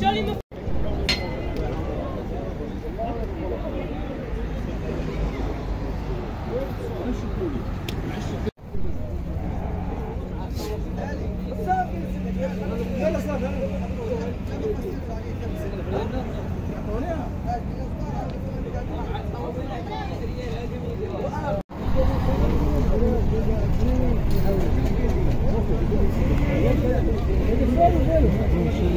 Johnny McCoy. Ele foi, ele foi.